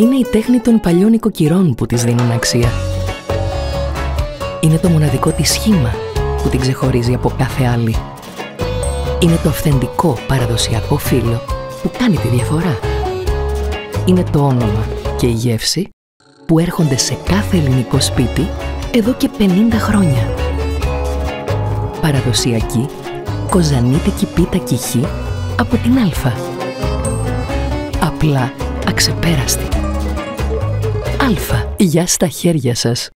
Είναι η τέχνη των παλιών οικοκυρών που της δίνουν αξία. Είναι το μοναδικό της σχήμα που την ξεχωρίζει από κάθε άλλη. Είναι το αυθεντικό παραδοσιακό φύλλο που κάνει τη διαφορά. Είναι το όνομα και η γεύση που έρχονται σε κάθε ελληνικό σπίτι εδώ και 50 χρόνια. Παραδοσιακή, κοζανίτικη πίτα κυχή από την Αλφα. Απλά αξεπέραστη. Αλφα, για στα χέρια σας.